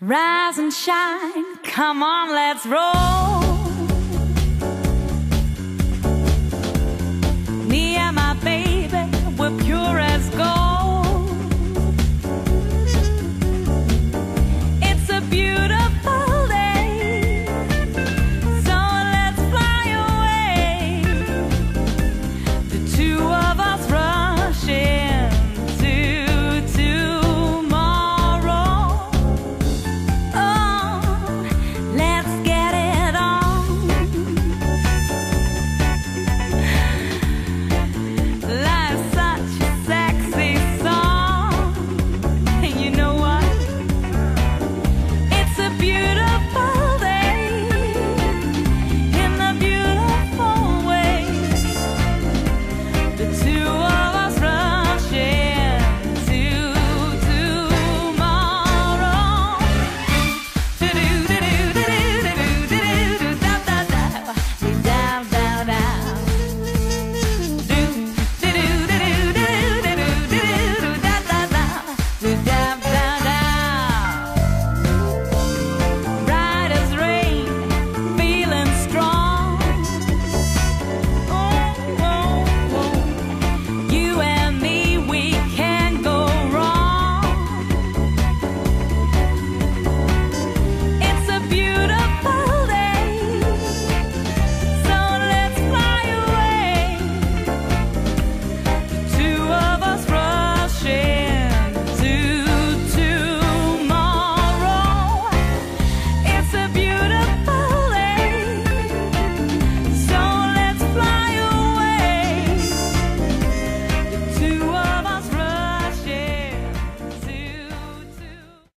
Rise and shine, come on, let's roll.